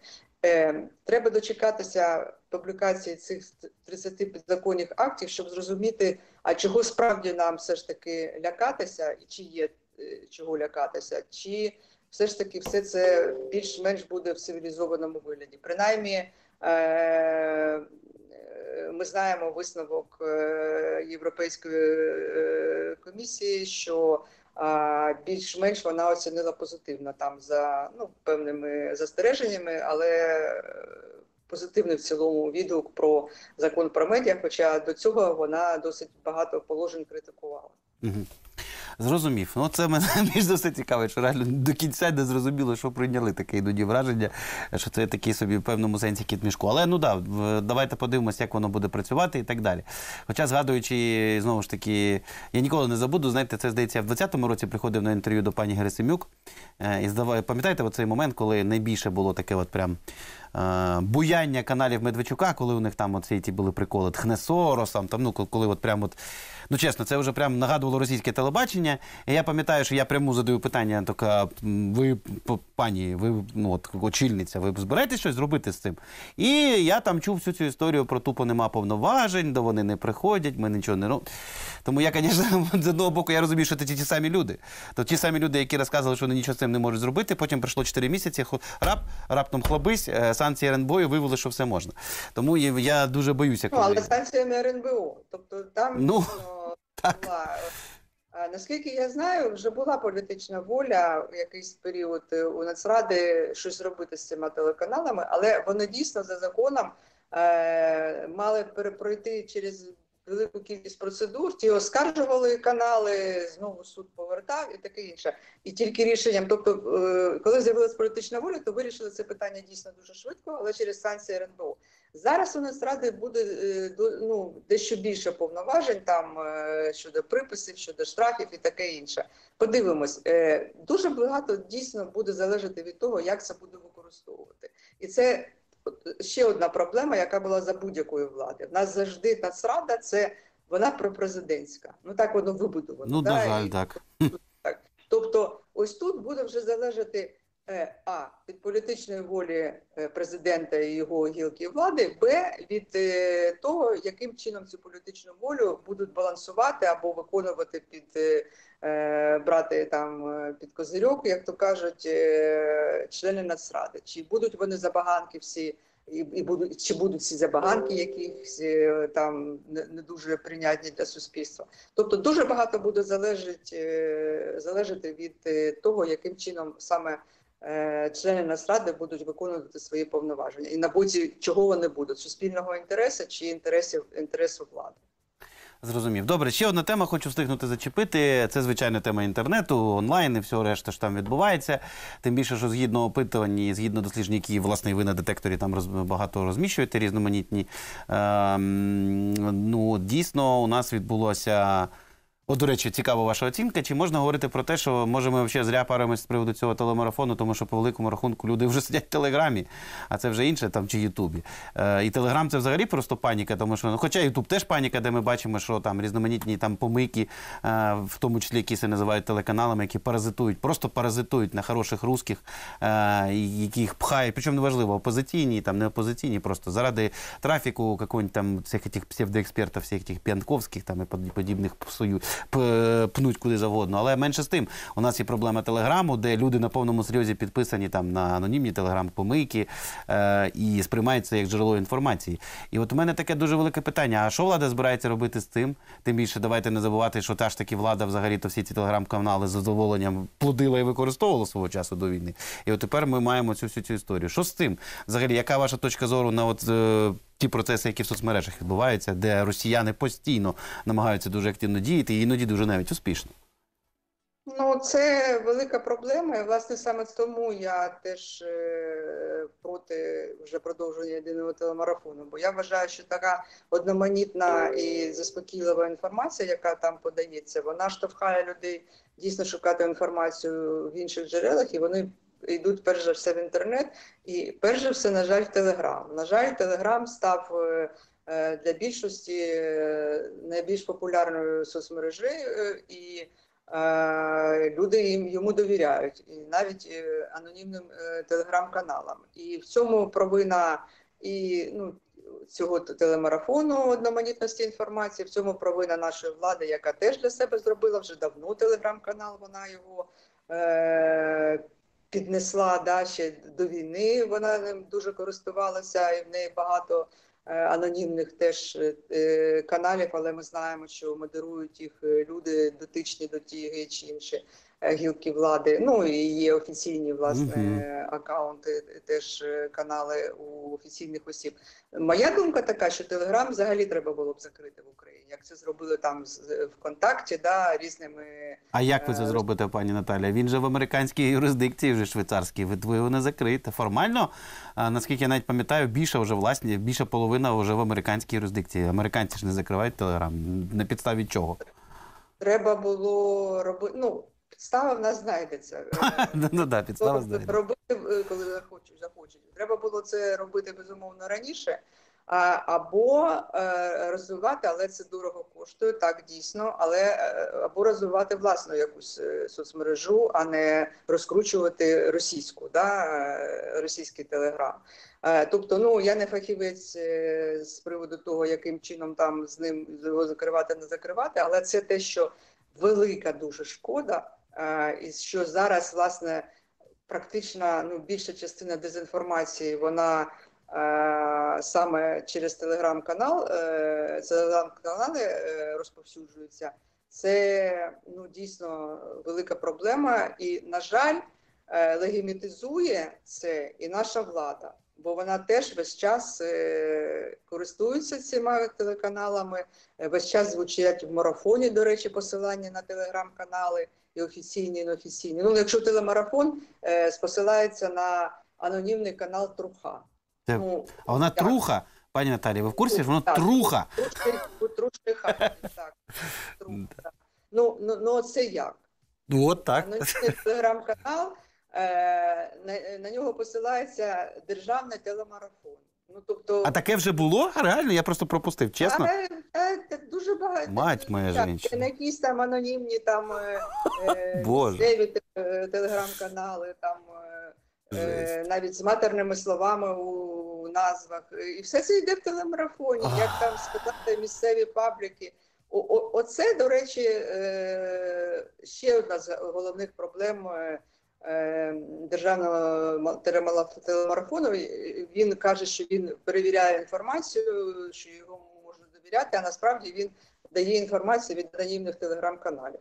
Е, треба дочекатися публікації цих 30 підзаконних актів, щоб зрозуміти, а чого справді нам все ж таки лякатися, і чи є е, чого лякатися, чи все ж таки все це більш-менш буде в цивілізованому вигляді. Принаймні, е, е, ми знаємо висновок е, Європейської е, комісії, що більш-менш вона оцінила позитивно там за ну, певними застереженнями, але е, позитивний в цілому відгук про закон про медіа, хоча до цього вона досить багато положень критикувала. Мгм. Зрозумів. Ну, це мене за все цікавить, що реально до кінця не зрозуміло, що прийняли таке іноді враження, що це такий собі в певному сенсі кіт мішку. Але ну да, давайте подивимося, як воно буде працювати і так далі. Хоча, згадуючи, знову ж таки, я ніколи не забуду, знаєте, це здається, я в 20-му році приходив на інтерв'ю до пані Герасимюк. е, І здавав, пам'ятаєте оцей момент, коли найбільше було таке от прям. Е, Буяння каналів Медведчука, коли у них там оці ті були приколи, тхне Соросом, там, ну, коли от прям от Ну, чесно, це вже прям нагадувало російське телебачення. І я пам'ятаю, що я пряму задаю питання, така, ви, пані, ви ну, от, очільниця, ви збираєтесь щось зробити з цим? І я там чув всю цю історію про тупо нема повноважень, до вони не приходять, ми нічого не робимо. Тому я, звісно, з одного боку, я розумію, що це ті, ті самі люди. То ті самі люди, які розказували, що вони нічого з цим не можуть зробити, потім пройшло 4 місяці, рап, раптом хлобись, е, санкції РНБО вивели, що все можна. Тому я- дуже боюся, Ну, але санкції не РНБО. Тобто там Ну, дійсно так. була. Наскільки я знаю, вже була політична воля в якийсь період е, у Нацради щось робити з цими телеканалами, але вони дійсно за законом е, мали перепройти через велику кількість процедур. Ті оскаржували канали, знову суд повертав і таке інше. І тільки рішенням, тобто, е, коли з'явилася політична воля, то вирішили це питання дійсно дуже швидко, але через санкції РНБО. Зараз у Нацради буде е, ну, дещо більше повноважень там е, щодо приписів, щодо штрафів і таке інше. Подивимось, дуже багато дійсно буде залежати від того, як це буде використовувати. І це ще одна проблема, яка була за будь-якої влади. В нас завжди Нацрада це вона пропрезидентська. Ну так воно вибудовано. Ну, да, на жаль, так. так. Тобто, ось тут буде вже залежати а від політичної волі е, президента і його гілки влади, б від е, того, яким чином цю політичну волю будуть балансувати або виконувати під е, е, брати там е, під козирьок, як то кажуть, е, члени Нацради. Чи будуть вони забаганки всі? І, і будуть чи будуть ці забаганки, якісь е, там не, дуже прийнятні для суспільства. Тобто дуже багато буде залежить, е, залежати від е, того, яким чином саме е, члени Нацради будуть виконувати свої повноваження, і на боці чого вони будуть суспільного інтересу чи інтересів інтересу влади. Зрозумів. Добре, ще одна тема хочу встигнути зачепити. Це звичайна тема інтернету, онлайн і всього решта, що там відбувається. Тим більше, що згідно опитувань згідно досліджень, які власне ви на детекторі там роз, багато розміщуєте, різноманітні. Ем, ну, дійсно, у нас відбулося. От, до речі, цікава ваша оцінка. Чи можна говорити про те, що може ми взагалі зря паримось з приводу цього телемарафону, тому що по великому рахунку люди вже сидять в Телеграмі, а це вже інше там чи Ютубі. Е, і Телеграм це взагалі просто паніка, тому що ну, хоча Ютуб теж паніка, де ми бачимо, що там різноманітні там помийки, е, в тому числі які се називають телеканалами, які паразитують, просто паразитують на хороших русських, е, яких пхають, причому неважливо, опозиційні, там не опозиційні, просто заради трафіку какого-нибудь там всіх этих псевдоекспертів, всіх тих п'янковських там і под- подібних псую. Пнуть куди завгодно. Але менше з тим, у нас є проблема телеграму, де люди на повному серйозі підписані там на анонімні телеграм-помийки е, і сприймають це як джерело інформації. І от у мене таке дуже велике питання: а що влада збирається робити з цим? Тим більше давайте не забувати, що та ж таки влада взагалі то всі ці телеграм-канали з задоволенням плодила і використовувала свого часу до війни. І от тепер ми маємо цю всю цю історію. Що з цим? Взагалі, яка ваша точка зору на от е, ті процеси, які в соцмережах відбуваються, де росіяни постійно намагаються дуже активно діяти і іноді дуже навіть успішно? Ну, це велика проблема, і власне саме тому я теж е, проти вже продовження єдиного телемарафону. Бо я вважаю, що така одноманітна і заспокійлива інформація, яка там подається, вона штовхає людей дійсно шукати інформацію в інших джерелах, і вони йдуть перш за все в інтернет, і перш за все, на жаль, Телеграм. На жаль, Телеграм став. е, е, Для більшості е, найбільш популярною соцмережею, і люди їм йому довіряють, і навіть анонімним телеграм-каналам. І в цьому провина і ну, цього телемарафону одноманітності інформації, в цьому провина нашої влади, яка теж для себе зробила вже давно телеграм-канал. Вона його е, піднесла да, ще до війни. Вона ним дуже користувалася, і в неї багато е, анонімних теж е, каналів, але ми знаємо, що модерують їх е, люди дотичні до тієї чи іншої е, гілки влади. Ну і є офіційні власне Мгм. акаунти, теж е, канали у офіційних осіб. Моя думка така, що Телеграм взагалі треба було б закрити в Україні, як це зробили там з- ВКонтакті, да, різними А як ви це Е, зробите, пані Наталя? Він же в американській юрисдикції вже швейцарській. Ви, ви його не закриєте. Формально, наскільки я навіть пам'ятаю, більше вже власні, більша половина вже в американській юрисдикції. Американці ж не закривають телеграм. На підставі чого? треба було робити. Ну, підстава в нас знайдеться. Е, Ну так, підстава знає. робити, е, коли захочуть, захочуть. Треба було це робити безумовно раніше, або е, розвивати, але це дорого коштує, так дійсно, але або розвивати власну якусь соцмережу, а не розкручувати російську, да, російський телеграм. Тобто, ну я не фахівець з приводу того, яким чином там з ним його закривати, не закривати, але це те, що велика дуже шкода, і що зараз власне практично ну, більша частина дезінформації вона саме через телеграм-канал, е, телеграм-канали е, розповсюджуються. Це ну, дійсно велика проблема, і, на жаль, е, легімітизує це і наша влада, бо вона теж весь час користується цими телеканалами, весь час звучать в марафоні, до речі, посилання на телеграм-канали і офіційні, і неофіційні. Ну, якщо телемарафон е, посилається на анонімний канал Труха. Це- Ну, А вона так. труха, пані Наталі, ви в курсі, вона Так. труха? Хаті, так. Труха. Ну, ну, ну, це як? Ну, от так. Анонімний телеграм-канал, е, на, на нього посилається державний телемарафон. Ну, тобто, А таке вже було? А, Реально, я просто пропустив, чесно. Е, е, дуже багато. Мать моя Так, жінка. Не якісь там анонімні там е, е, Боже. місцеві те- телеграм-канали, там е, е, навіть з матерними словами у назвах. І все це йде в телемарафоні, Ах. як там сказати, місцеві пабліки. О- о- Оце, до речі, е, ще одна з головних проблем е, державного ма- телемарафону. Він каже, що він перевіряє інформацію, що його можна довіряти, а насправді він дає інформацію від анонімних телеграм-каналів.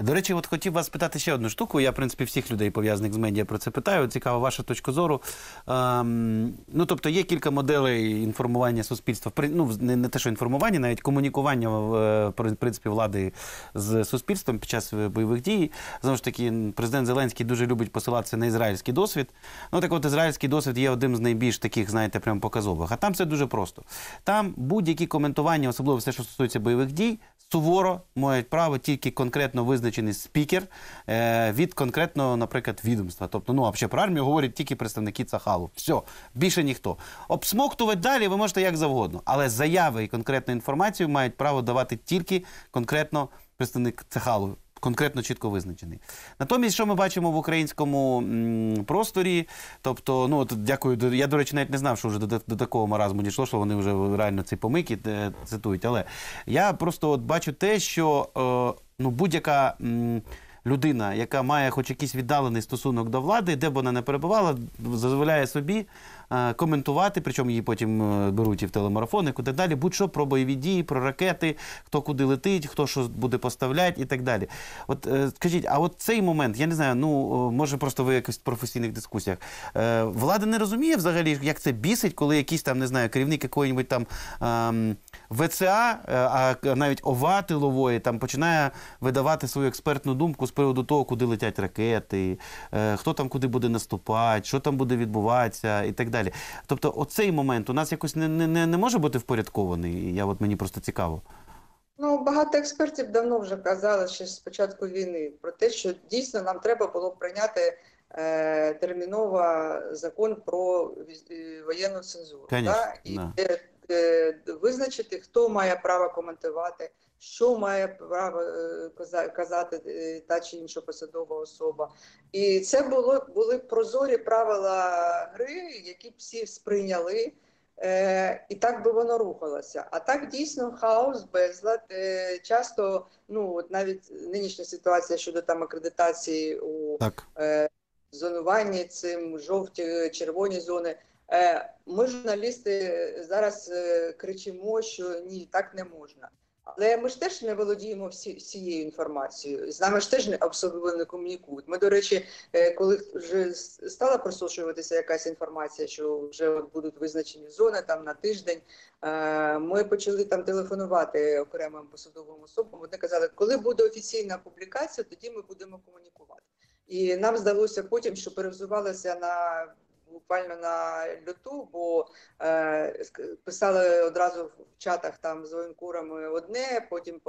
До речі, от хотів вас питати ще одну штуку. Я, в принципі, всіх людей пов'язаних з медіа про це питаю. Цікава ваша точка зору. Ем, ну, тобто, є кілька моделей інформування суспільства. Ну, не, не те, що інформування, навіть комунікування в е, принципі влади з суспільством під час бойових дій. Знову ж таки, президент Зеленський дуже любить посилатися на ізраїльський досвід. Ну, так от, ізраїльський досвід є одним з найбільш таких, знаєте, прям показових. А там все дуже просто. Там будь-які коментування, особливо все, що стосується бойових дій, суворо мають право тільки конкретно визначений спікер е, від конкретного, наприклад, відомства. Тобто, ну, а ще про армію говорять тільки представники Цахалу. Все, більше ніхто. Обсмоктувати далі ви можете як завгодно, але заяви і конкретну інформацію мають право давати тільки конкретно представник Цахалу. Конкретно чітко визначений. Натомість, що ми бачимо в українському просторі, тобто, ну от дякую, я, до речі, навіть не знав, що вже до, до такого маразму дійшло, що вони вже реально ці помийки е, цитують. Але я просто от бачу те, що е, ну, будь-яка. м, Людина, яка має хоч якийсь віддалений стосунок до влади, де б вона не перебувала, дозволяє собі коментувати, причому її потім е, беруть і в телемарафони, куди далі, будь-що про бойові дії, про ракети, хто куди летить, хто що буде поставляти і так далі. От е, скажіть, а от цей момент, я не знаю, ну може просто ви якось в професійних дискусіях. Е, влада не розуміє взагалі, як це бісить, коли якийсь там, не знаю, керівник якої-небудь там ем, ВЦА, е, а навіть ОВА тилової там починає видавати свою експертну думку з приводу того, куди летять ракети, е, хто там куди буде наступати, що там буде відбуватися і так далі. Тобто, оцей момент у нас якось не, не, не, не може бути впорядкований. Я от мені просто цікаво. Ну, багато експертів давно вже казали ще з початку війни про те, що дійсно нам треба було прийняти е, терміново закон про е, воєнну цензуру. Конечно, да? І да. е, е, визначити, хто має право коментувати, що має право е, казати е, та чи інша посадова особа. І це було були прозорі правила гри, які всі сприйняли. Е, і так би воно рухалося. А так дійсно хаос, безлад. Е, часто, ну от навіть нинішня ситуація щодо там акредитації у Так. е, зонуванні цим жовті, червоні зони. Е, ми, журналісти, зараз е, кричимо, що ні, так не можна. Але ми ж теж не володіємо всі, всією інформацією. З нами ж теж не особливо не комунікують. Ми, до речі, е, коли вже стала просушуватися якась інформація, що вже от будуть визначені зони там на тиждень, ми почали там телефонувати окремим посадовим особам. Вони казали, коли буде офіційна публікація, тоді ми будемо комунікувати. І нам здалося потім, що перевзувалося на буквально на люту, бо е, писали одразу в чатах там з воєнкурами одне, потім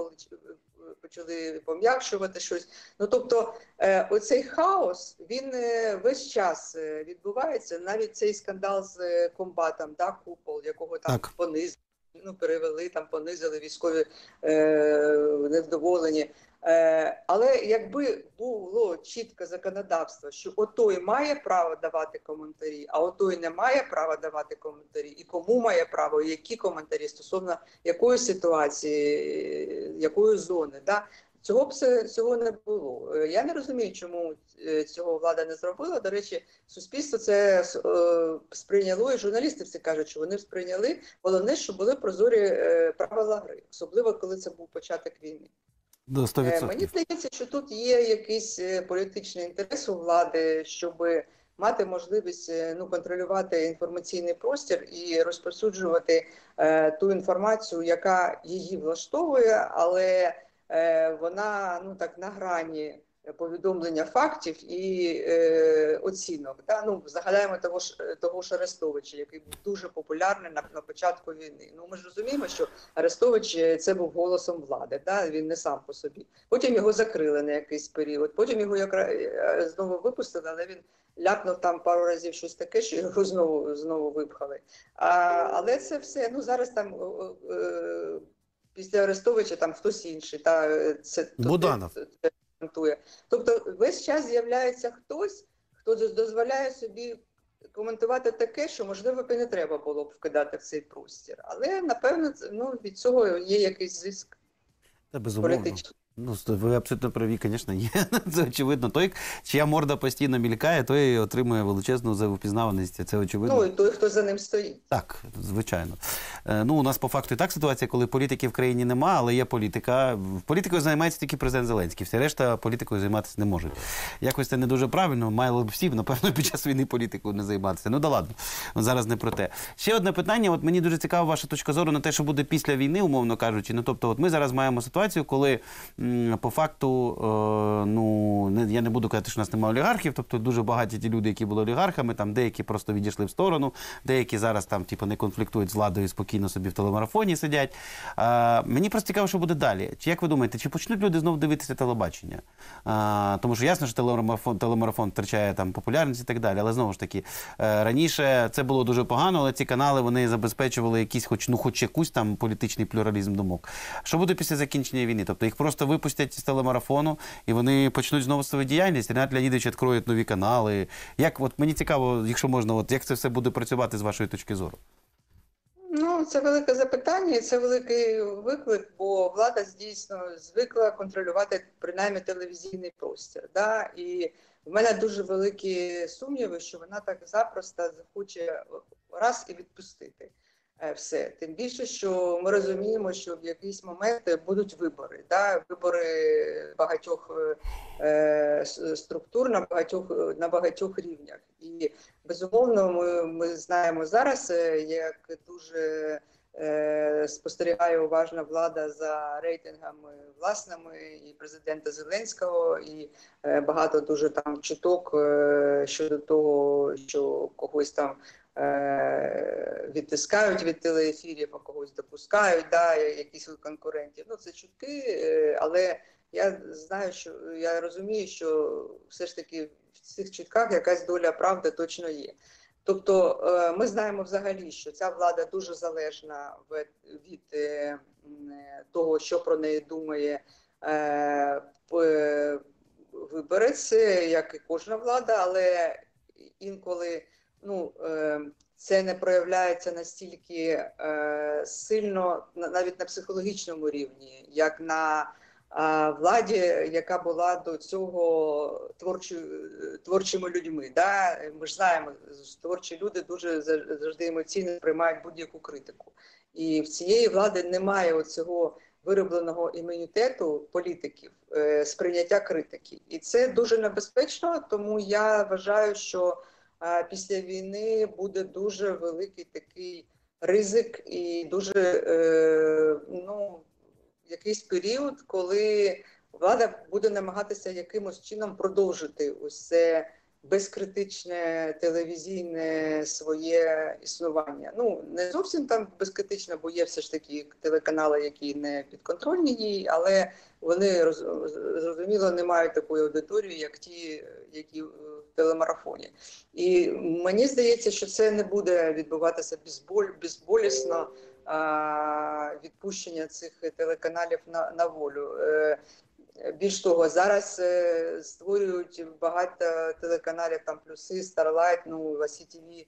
почали пом'якшувати щось. Ну тобто, е, оцей хаос він е, весь час е, відбувається. Навіть цей скандал з е, комбатом, да, купол, якого там Так. понизили, ну перевели там, понизили військові е, невдоволені. Е, але якби було чітке законодавство, що отой має право давати коментарі, а отой не має права давати коментарі, і кому має право, і які коментарі стосовно якої ситуації, якої зони, да? цього б цього не було. Е, Я не розумію, чому е, цього влада не зробила. До речі, суспільство це сприйняло, і журналісти всі кажуть, що вони сприйняли. Головне, що були прозорі правила гри, особливо коли це був початок війни. До Е, 100%. Мені здається, що тут є якийсь е, політичний інтерес у влади, щоб мати можливість е, ну, контролювати інформаційний простір і розповсюджувати е, ту інформацію, яка її влаштовує, але е, вона ну так на грані повідомлення фактів і е, оцінок. Да? Ну, згадаємо того ж того ж Арестовича, який був дуже популярний на, на початку війни. Ну ми ж розуміємо, що Арестович е, це був голосом влади. Да? Він не сам по собі. Потім його закрили на якийсь період. Потім його якра... е, знову випустили, але він ляпнув там пару разів щось таке, що його знову знову випхали. А, але це все. Ну зараз там. е, Після Арестовича там хтось інший, та е, це Буданов. це- це коментує. Тобто весь час з'являється хтось, хто дозволяє собі коментувати таке, що можливо б і не треба було б вкидати в цей простір. Але напевно ну, від цього є якийсь зиск Та безумовно. політичний. Ну, ви абсолютно праві, звісно, є. Це очевидно. Той, чия морда постійно мількає, той отримує величезну за- впізнаваність. Це очевидно. Ну і той, хто за ним стоїть. Так, звичайно. Е, Ну, у нас по факту і так ситуація, коли політики в країні нема, але є політика. Політикою займається тільки президент Зеленський. Всі решта політикою займатися не можуть. Якось це не дуже правильно. Мали б всі, напевно, під час війни політикою не займатися. Ну да ладно, зараз не про те. Ще одне питання. От мені дуже цікава ваша точка зору на те, що буде після війни, умовно кажучи. Ну тобто, от ми зараз маємо ситуацію, коли по факту, е, ну я не буду казати, що у нас немає олігархів, тобто дуже багаті ті люди, які були олігархами, там деякі просто відійшли в сторону, деякі зараз там типу, не конфліктують з владою, спокійно собі в телемарафоні сидять. Мені просто цікаво, що буде далі. Чи як ви думаєте, чи почнуть люди знову дивитися телебачення? Тому що ясно, що телемарафон, телемарафон втрачає там популярність і так далі. Але знову ж таки, е, раніше це було дуже погано, але ці канали вони забезпечували якийсь, хоч ну, хоч якусь там політичний плюралізм думок. Що буде після закінчення війни? Тобто їх просто випустять з телемарафону, і вони почнуть знову свою діяльність. Ренат Леонідович відкроє нові канали. Як от мені цікаво, якщо можна, от як це все буде працювати з вашої точки зору? Ну, це велике запитання, це великий виклик, бо влада дійсно звикла контролювати принаймні телевізійний простір. Да? І в мене дуже великі сумніви, що вона так запросто захоче раз і відпустити все. Тим більше, що ми розуміємо, що в якийсь момент будуть вибори, да? вибори багатьох е, структур на багатьох на багатьох рівнях. І безумовно, ми, ми знаємо зараз, е, як дуже е, спостерігає уважна влада за рейтингами власними і президента Зеленського, і е, багато дуже там чуток е, щодо того, що когось там. Е, Відтискають від телеефірів, а когось допускають, да, якісь конкурентів. Ну це чутки, е, але я знаю, що я розумію, що все ж таки в цих чутках якась доля правди точно є. Тобто е, ми знаємо взагалі, що ця влада дуже залежна від е, того, що про неї думає е, е, як і кожна влада, але інколи ну, е, це не проявляється настільки е, сильно, навіть на психологічному рівні, як на владі, яка була до цього творчою, творчими людьми. Да? Ми ж знаємо, творчі люди дуже за- завжди емоційно сприймають будь-яку критику. І в цієї влади немає оцього виробленого імунітету політиків е, сприйняття критики. І це дуже небезпечно, тому я вважаю, що е, після війни буде дуже великий такий ризик і дуже е, ну, якийсь період, коли влада буде намагатися якимось чином продовжити це безкритичне телевізійне своє існування. Ну не зовсім там безкритичне, бо є все ж таки телеканали, які не підконтрольні їй, але вони роз- зрозуміло не мають такої аудиторії, як ті, які в телемарафоні. І мені здається, що це не буде відбуватися безболь, безболісно а, відпущення цих телеканалів на, на волю. Е, Більш того, зараз е, створюють багато телеканалів, там плюси, Starlight, ну, ТВ,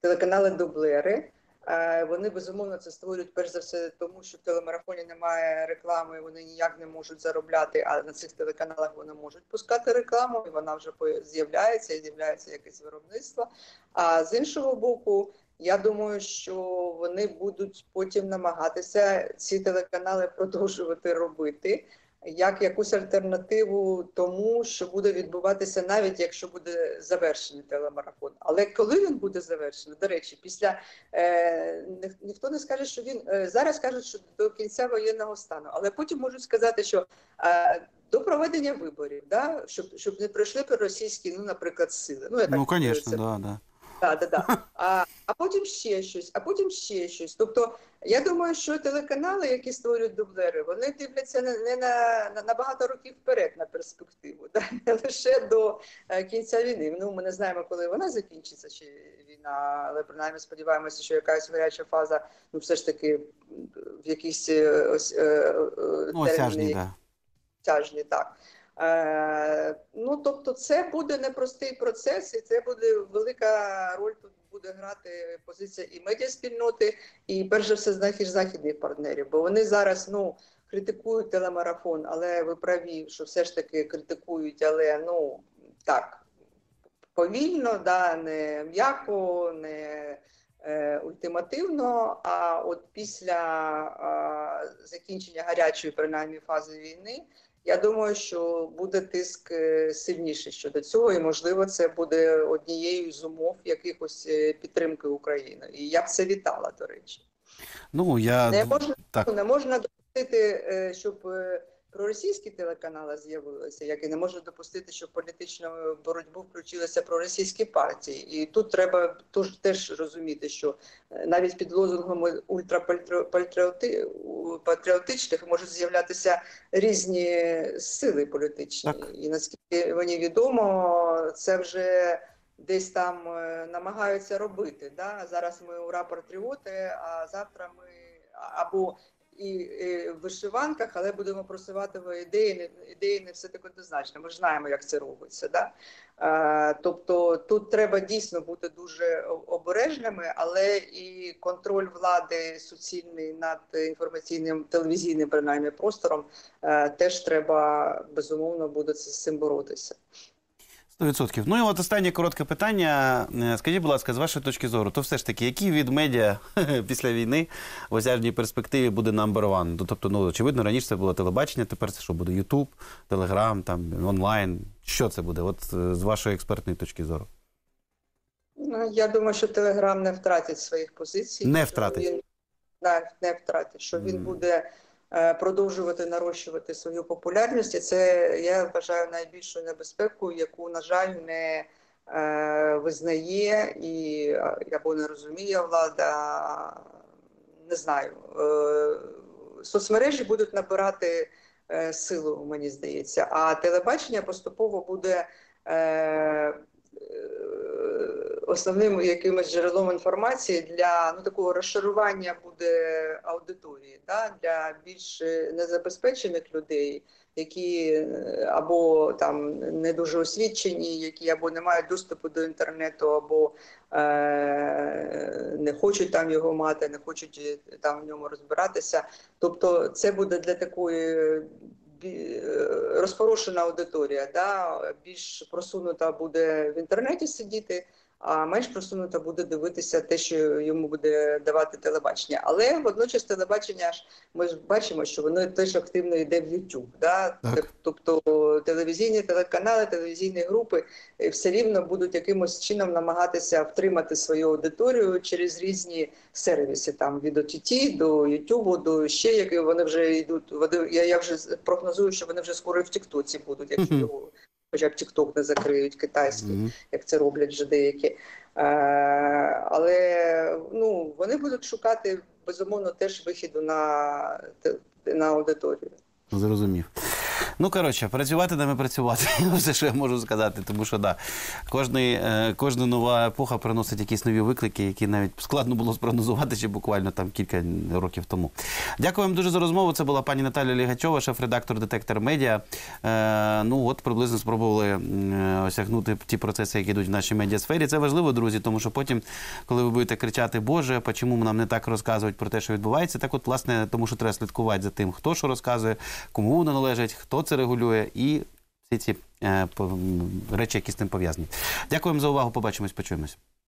телеканали дублери. Е, Вони безумовно це створюють перш за все, тому що в телемарафоні немає реклами, вони ніяк не можуть заробляти. А на цих телеканалах вони можуть пускати рекламу, і вона вже з'являється і з'являється якесь виробництво. А з іншого боку, я думаю, що вони будуть потім намагатися ці телеканали продовжувати робити як якусь альтернативу тому, що буде відбуватися, навіть якщо буде завершений телемарафон. Але коли він буде завершений, до речі, після е, ні- ніхто не скаже, що він е, зараз кажуть, що до кінця воєнного стану, але потім можуть сказати, що е, до проведення виборів, да, щоб щоб не пройшли російські, ну, наприклад, сили. Ну, я Ну, так, е, звісно, це да, да. да, да. А, а потім ще щось, а потім ще щось. Тобто, я думаю, що телеканали, які створюють дублери, вони дивляться не, на, на, на багато років вперед на перспективу, да? не лише до е, кінця війни. Ну, ми не знаємо, коли вона закінчиться, чи війна, але принаймні сподіваємося, що якась гаряча фаза, ну все ж таки в якійсь е, ось е, е, Ну, осяжні, да. тяжні, так. Е, ну, тобто, це буде непростий процес, і це буде велика роль тут буде грати позиція і медіаспільноти, і перш за все захід західних партнерів, бо вони зараз ну критикують телемарафон, але ви праві, що все ж таки критикують, але ну так повільно, да, не м'яко, не е, ультимативно. А от після е, закінчення гарячої принаймні фази війни. Я думаю, що буде тиск е, сильніший щодо цього, і можливо, це буде однією з умов якихось е, підтримки України. І я б це вітала, до речі. Ну, я Не можна, так. не можна допустити, е, щоб проросійські телеканали з'явилися, як і не можна допустити, щоб в політичну боротьбу включилися проросійські партії. І тут треба тож теж розуміти, що е, навіть під лозунгами ультрапатріотичних можуть з'являтися різні сили політичні. Так. І наскільки мені відомо, це вже десь там е, намагаються робити. Да? Зараз ми ура патріоти, а завтра ми або і, і в вишиванках, але будемо просувати ідеї, не- ідеї не все так однозначно. Ми ж знаємо, як це робиться. Да? Е, тобто тут треба дійсно бути дуже обережними, але і контроль влади суцільний над інформаційним телевізійним принаймні простором е, теж треба безумовно буде з цим боротися. 100%. Ну і от останнє коротке питання. Е, Скажіть, будь ласка, з вашої точки зору, то все ж таки, який від медіа після війни в осяжній перспективі буде number one? Ну, Тобто, ну, очевидно, раніше це було телебачення, тепер це що буде? Ютуб, Телеграм, там, онлайн. Що це буде? От е, з вашої експертної точки зору. Ну, я думаю, що Телеграм не втратить своїх позицій. Не втратить? Він, не, не втратить, що він Мгм. буде продовжувати нарощувати свою популярність. І це я вважаю найбільшою небезпекою, яку, на жаль, не е, визнає і або не розуміє влада. Не знаю. Е, соцмережі будуть набирати е, силу, мені здається, а телебачення поступово буде. Е, основним якимось джерелом інформації для ну такого розшарування буде аудиторії, да? для більш незабезпечених людей, які е, або там не дуже освічені, які або не мають доступу до інтернету, або е, не хочуть там його мати, не хочуть е, там в ньому розбиратися. Тобто, це буде для такої розпорошена аудиторія, да? більш просунута буде в інтернеті сидіти, а менш просунута буде дивитися те, що йому буде давати телебачення. Але водночас телебачення ж ми ж бачимо, що воно теж активно йде в YouTube. Да? Так. Тобто телевізійні телеканали, телевізійні групи е, все рівно будуть якимось чином намагатися втримати свою аудиторію через різні сервіси, там від OTT до YouTube, до ще які вони вже йдуть. Я, я вже прогнозую, що вони вже скоро і в Тіктоці будуть, якщо його хоча б Тікток не закриють китайський Мгм. як це роблять вже деякі. Е, але ну, вони будуть шукати безумовно теж вихіду на, на аудиторію. Зрозумів. Ну, коротше, працювати нами працювати. Все, що я можу сказати, тому що да, кожний, е, кожна нова епоха приносить якісь нові виклики, які навіть складно було спрогнозувати ще буквально там кілька років тому. Дякую вам дуже за розмову. Це була пані Наталя Лігачова, шеф-редактор детектор медіа. Е, ну от приблизно спробували е, осягнути ті процеси, які йдуть в нашій медіасфері. Це важливо, друзі, тому що потім, коли ви будете кричати, Боже, чому нам не так розказують про те, що відбувається, так от, власне, тому що треба слідкувати за тим, хто що розказує, кому воно належить, хто це регулює, і всі ці е, по- речі, які з тим пов'язані. Дякуємо за увагу. Побачимось, почуємось.